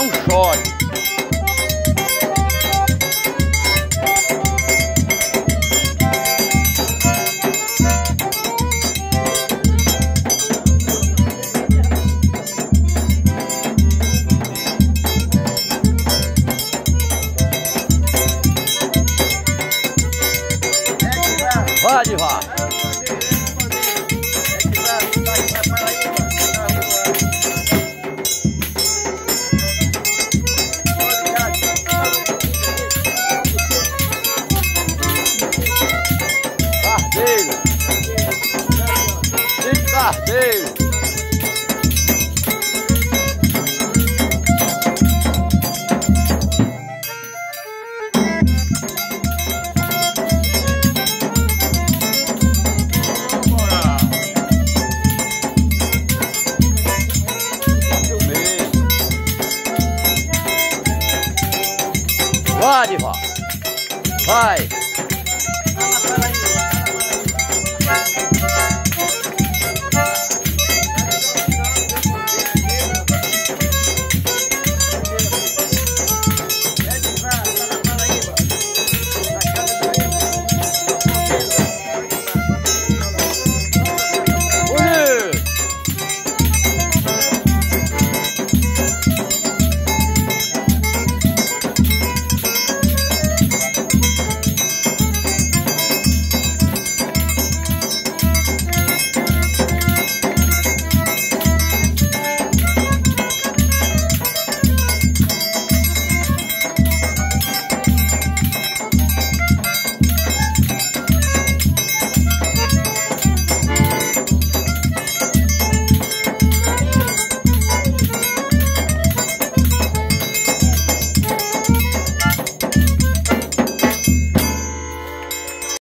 Um choque. Vai, vá. Carteiros. Vai, vá. Vai.